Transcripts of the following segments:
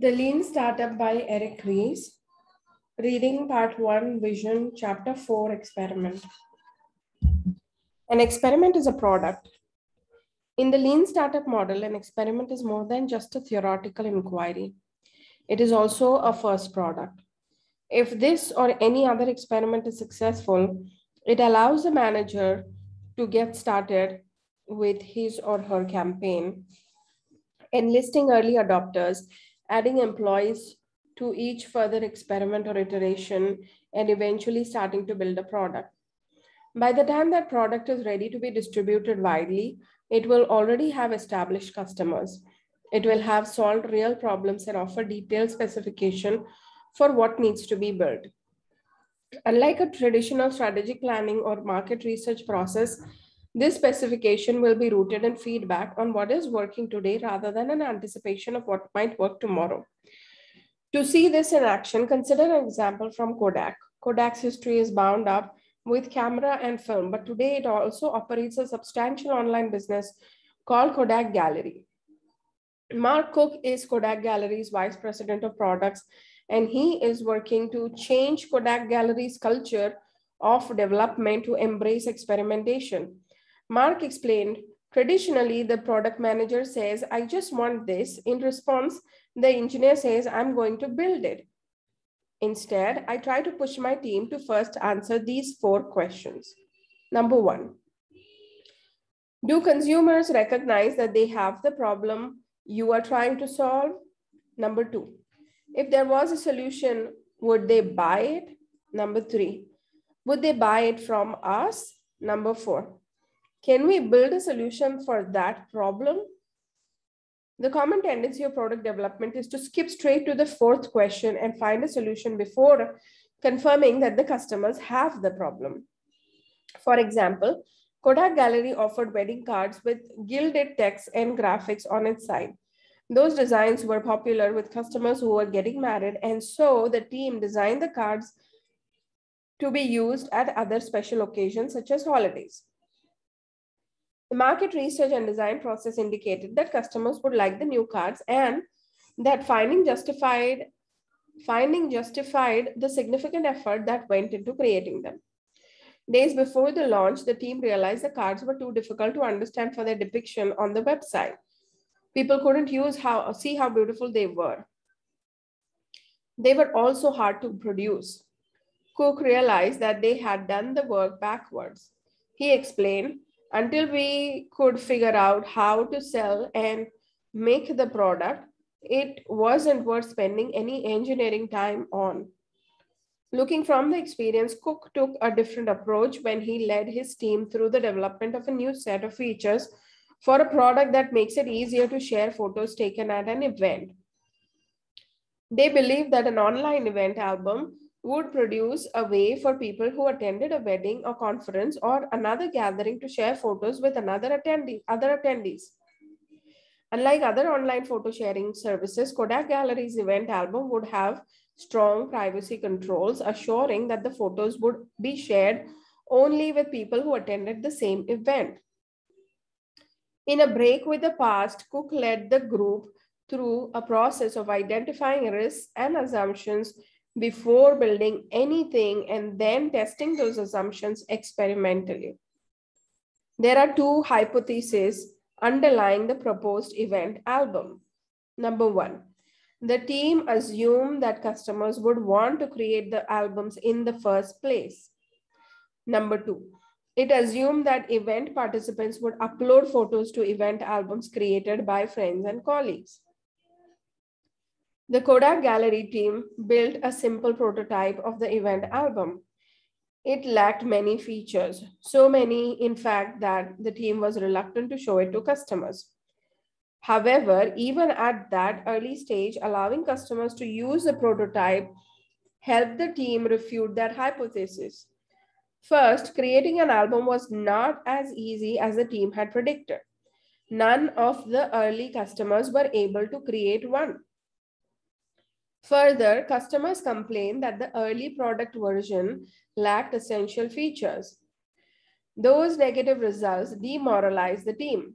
The Lean Startup by Eric Ries. Reading Part 1, Vision, Chapter 4, Experiment. An experiment is a product. In the Lean Startup model, an experiment is more than just a theoretical inquiry. It is also a first product. If this or any other experiment is successful, it allows the manager to get started with his or her campaign, enlisting early adopters, adding employees to each further experiment or iteration, and eventually starting to build a product. By the time that product is ready to be distributed widely, it will already have established customers. It will have solved real problems and offer detailed specification for what needs to be built. Unlike a traditional strategic planning or market research process, this specification will be rooted in feedback on what is working today rather than an anticipation of what might work tomorrow. To see this in action, consider an example from Kodak. Kodak's history is bound up with camera and film, but today it also operates a substantial online business called Kodak Gallery. Mark Cook is Kodak Gallery's vice president of products, and he is working to change Kodak Gallery's culture of development to embrace experimentation. Mark explained, traditionally, the product manager says, I just want this. In response, the engineer says, I'm going to build it. Instead, I try to push my team to first answer these four questions. Number one, do consumers recognize that they have the problem you are trying to solve? Number two, if there was a solution, would they buy it? Number three, would they buy it from us? Number four, can we build a solution for that problem? The common tendency of product development is to skip straight to the fourth question and find a solution before confirming that the customers have the problem. For example, Kodak Gallery offered wedding cards with gilded text and graphics on its side. Those designs were popular with customers who were getting married, and so the team designed the cards to be used at other special occasions such as holidays. The market research and design process indicated that customers would like the new cards and that finding justified finding justified the significant effort that went into creating them. Days before the launch, the team realized the cards were too difficult to understand for their depiction on the website. People couldn't use how see how beautiful they were. They were also hard to produce. Cook realized that they had done the work backwards. He explained, until we could figure out how to sell and make the product, it wasn't worth spending any engineering time on. Looking from the experience, Cook took a different approach when he led his team through the development of a new set of features for a product that makes it easier to share photos taken at an event. They believe that an online event album would produce a way for people who attended a wedding or conference or another gathering to share photos with another attendee, other attendees. Unlike other online photo sharing services, Kodak Gallery's event album would have strong privacy controls, assuring that the photos would be shared only with people who attended the same event. In a break with the past, Cook led the group through a process of identifying risks and assumptions before building anything and then testing those assumptions experimentally. There are two hypotheses underlying the proposed event album. Number one, the team assumed that customers would want to create the albums in the first place. Number two, it assumed that event participants would upload photos to event albums created by friends and colleagues. The Kodak Gallery team built a simple prototype of the event album. It lacked many features, so many, in fact, that the team was reluctant to show it to customers. However, even at that early stage, allowing customers to use the prototype helped the team refute that hypothesis. First, creating an album was not as easy as the team had predicted. None of the early customers were able to create one. Further, customers complained that the early product version lacked essential features. Those negative results demoralized the team.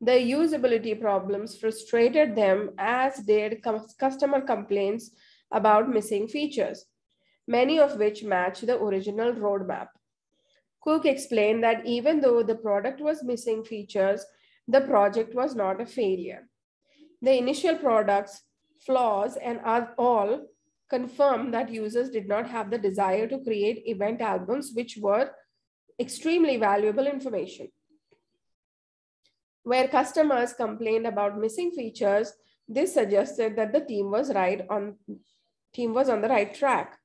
The usability problems frustrated them as did customer complaints about missing features, many of which match the original roadmap. Cook explained that even though the product was missing features, the project was not a failure. The initial product's flaws and all confirmed that users did not have the desire to create event albums, which were extremely valuable information. Where customers complained about missing features, this suggested that the team was right on team was on the right track.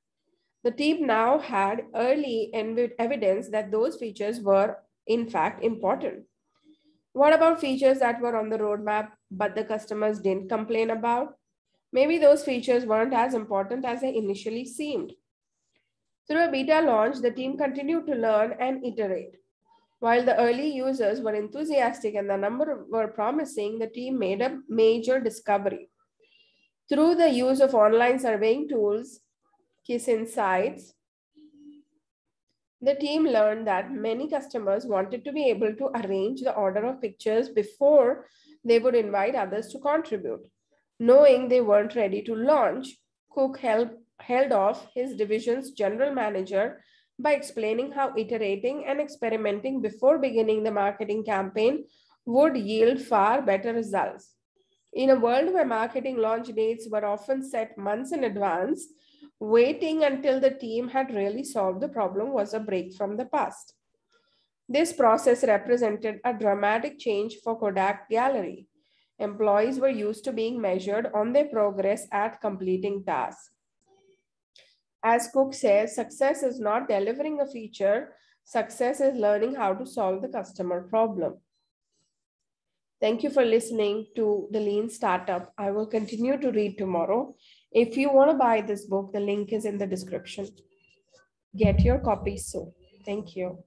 The team now had early evidence that those features were in fact important. What about features that were on the roadmap, but the customers didn't complain about? Maybe those features weren't as important as they initially seemed. Through a beta launch, the team continued to learn and iterate. While the early users were enthusiastic and the number were promising, the team made a major discovery. Through the use of online surveying tools, KISSinsights, the team learned that many customers wanted to be able to arrange the order of pictures before they would invite others to contribute. Knowing they weren't ready to launch, Cook held, held off his division's general manager by explaining how iterating and experimenting before beginning the marketing campaign would yield far better results. In a world where marketing launch dates were often set months in advance, waiting until the team had really solved the problem was a break from the past. This process represented a dramatic change for Kodak Gallery employees were used to being measured on their progress at completing tasks. As Cook says, success is not delivering a feature, success is learning how to solve the customer problem. Thank you for listening to The Lean Startup. I will continue to read tomorrow. If you want to buy this book, the link is in the description. Get your copy soon. Thank you.